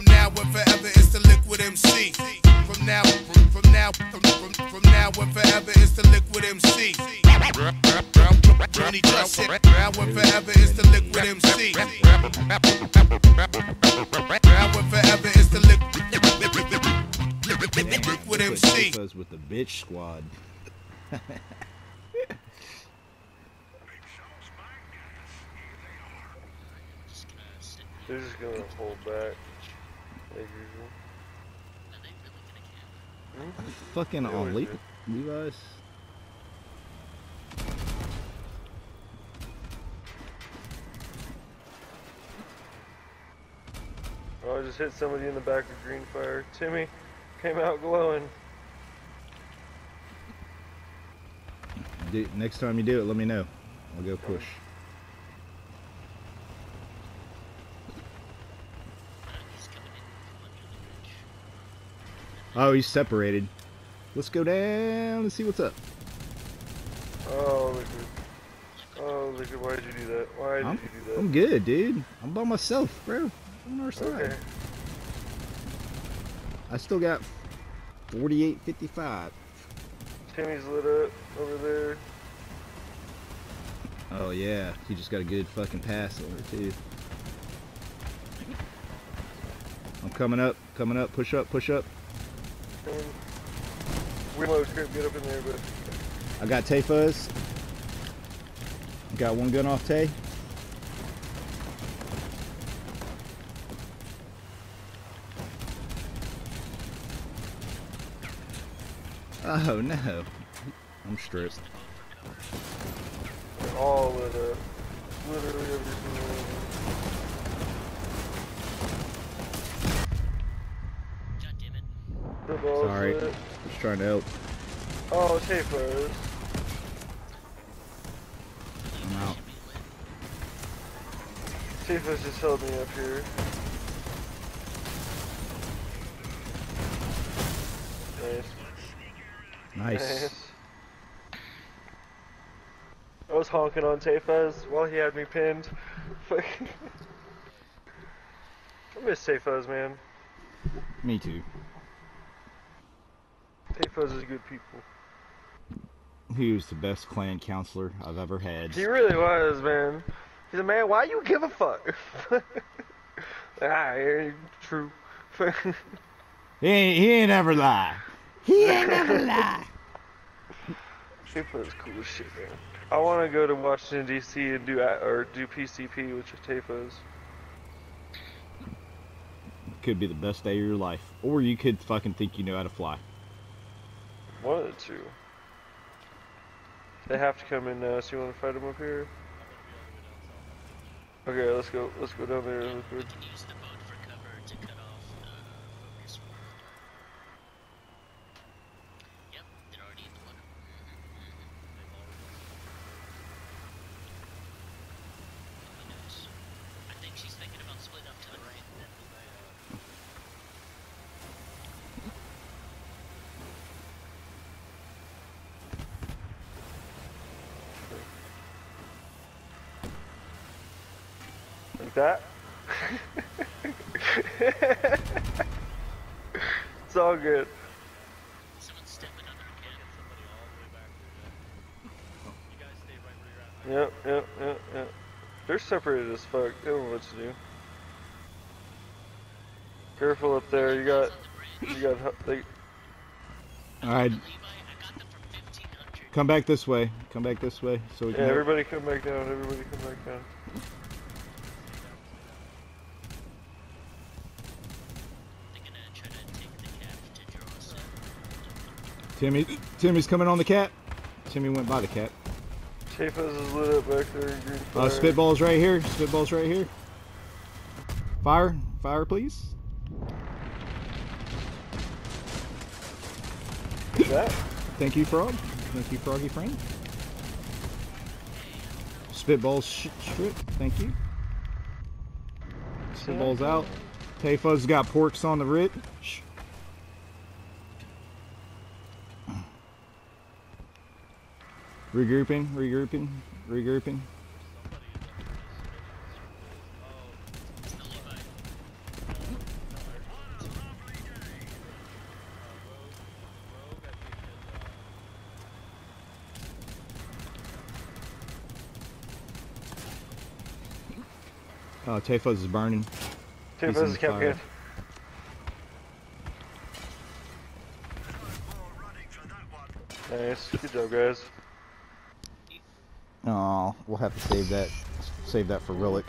From now and forever, it's the Likwid MC. From now, from, from now, from, from, from now and forever, it's the Likwid MC. Tony just said, now and forever, it's the Likwid MC. Now and forever, it's the liquid, Likwid MC. Us with the bitch squad. They're just gonna hold back, as usual. Fucking They on always Le- do. Levi's. Oh, I just hit somebody in the back with green fire. Timmy came out glowing. Do, next time you do it, let me know. I'll go push. Oh, he's separated. Let's go down and see what's up. Oh, look at. Oh, look at. Why did you do that? Why did I'm, you do that? I'm good, dude. I'm by myself, bro. I'm on our side. Okay. I still got 48, 55. Timmy's lit up over there. Oh yeah, he just got a good fucking pass over too. I'm coming up, coming up, push up, push up. Coming. We get up in there, but I got Tay Fuzz. Got one gun off Tay. Oh no. I'm stripped. they're all lit up. Literally every single one. God damn it. Football's Sorry. Just trying to help. Oh, it's fuzz. I'm out. Fuzz just held me up here. Nice. Nice. I was honking on Tefez while he had me pinned. I miss Tefez, man. Me too. Tefez is good people. He was the best clan counselor I've ever had. He really was, man. He's a man. Why you give a fuck? ah, yeah, true. He ain't, he ain't ever lie. He ain't ever lie. Tefez is cool as shit, man. I want to go to Washington D.C. and do or do PCP with your Tefez. Could be the best day of your life. Or you could fucking think you know how to fly. One of the two. They have to come in now, so you want to fight them up here? Okay, let's go. Let's go down there. real quick. Use the boat for cover to cut off uh, this one. Yep, they're already in the water. Really nice. I think she's thinking about splitting up to the right. Like that. it's all good. Someone's stepping under the cannon. Yep, yep, yep, yep. They're separated as fuck. They don't know what to do. Careful up there. You got, you got. They, Alright, I got them for 1500. come back this way. Come back this way so we yeah, can. help. everybody come back down. Everybody come back down. Timmy, Timmy's coming on the cat. Timmy went by the cat. Chafas is lit up back there. Uh, spitballs right here. Spitballs right here. Fire, fire, please. That. Thank you, Frog. Thank you, Froggy friend. Spitballs sh- strip. Thank you. Spitballs out. Tayfuz's got porks on the rit. Regrouping, regrouping, regrouping. Oh, Tefos is burning. Tefos is kept good. Nice, good job guys. Oh, we'll have to save that. Save that for Rillick.